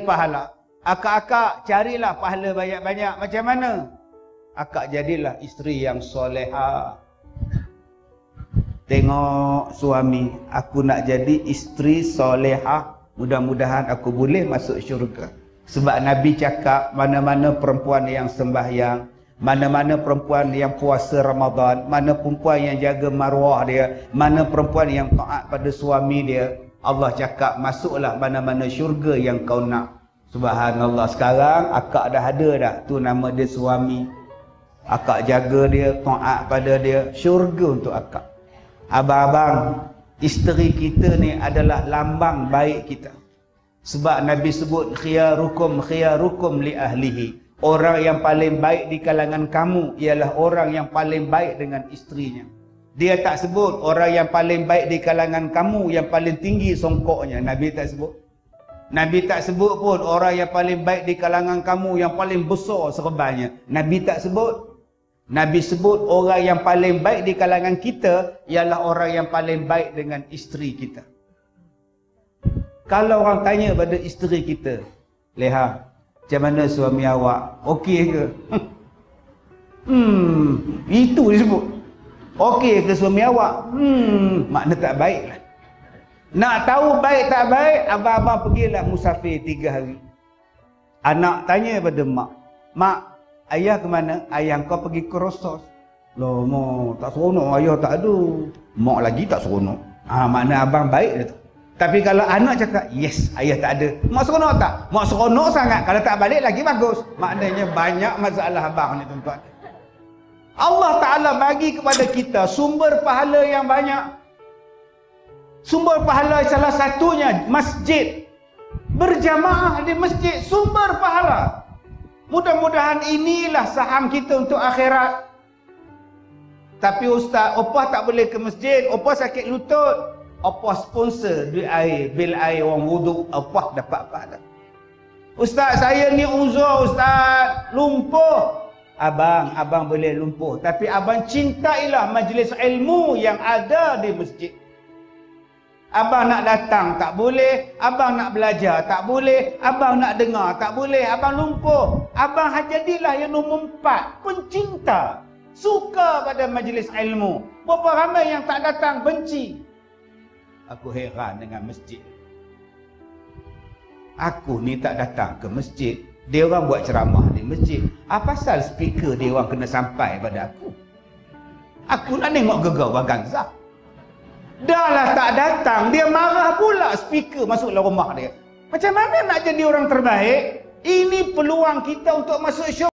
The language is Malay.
pahala. Akak-akak carilah pahala banyak-banyak. Macam mana? Akak jadilah isteri yang soleha. Tengok suami, aku nak jadi isteri soleha. Mudah-mudahan aku boleh masuk syurga. Sebab Nabi cakap mana-mana perempuan yang sembahyang, mana-mana perempuan yang puasa Ramadan, mana perempuan yang jaga maruah dia, mana perempuan yang taat pada suami dia, Allah cakap masuklah mana-mana syurga yang kau nak. Subhanallah sekarang akak dah ada dah tu nama dia suami. Akak jaga dia, taat pada dia, syurga untuk akak. Abang-abang, isteri kita ni adalah lambang baik kita. Sebab Nabi sebut khiyarukum khiyarukum li ahlihi. Orang yang paling baik di kalangan kamu ialah orang yang paling baik dengan isterinya. Dia tak sebut orang yang paling baik di kalangan kamu yang paling tinggi songkoknya. Nabi tak sebut. Nabi tak sebut pun orang yang paling baik di kalangan kamu yang paling besar serbannya. Nabi tak sebut. Nabi sebut orang yang paling baik di kalangan kita ialah orang yang paling baik dengan isteri kita. Kalau orang tanya pada isteri kita, Leha, macam mana suami awak? Okey ke? Hmm, itu disebut. Okey ke suami awak? Hmm, makna tak baik lah. Nak tahu baik tak baik, abang-abang pergilah musafir tiga hari. Anak tanya pada mak, Mak, ayah ke mana? Ayah kau pergi ke Rosos. Loh, mak, tak seronok. Ayah tak ada. Mak lagi tak seronok. Ha, makna abang baik dia tu. Tapi kalau anak cakap, yes, ayah tak ada. Mak seronok tak? Mak seronok sangat. Kalau tak balik lagi bagus. Maknanya banyak masalah abang ni tuan-tuan. Allah Ta'ala bagi kepada kita sumber pahala yang banyak. Sumber pahala salah satunya masjid. Berjamaah di masjid sumber pahala. Mudah-mudahan inilah saham kita untuk akhirat. Tapi ustaz, opah tak boleh ke masjid, opah sakit lutut. Opah sponsor duit air, bil air orang wuduk, opah dapat pahala. Ustaz, saya ni uzur ustaz, lumpuh. Abang, abang boleh lumpuh. Tapi abang cintailah majlis ilmu yang ada di masjid. Abang nak datang tak boleh. Abang nak belajar tak boleh. Abang nak dengar tak boleh. Abang lumpuh. Abang jadilah yang nombor empat. Pencinta. Suka pada majlis ilmu. Berapa ramai yang tak datang benci. Aku heran dengan masjid. Aku ni tak datang ke masjid dia orang buat ceramah di masjid. Apa pasal speaker dia orang kena sampai pada aku? Aku nak tengok gegar Wagangza. Dah lah tak datang, dia marah pula speaker masuk dalam rumah dia. Macam mana nak jadi orang terbaik? Ini peluang kita untuk masuk syurga.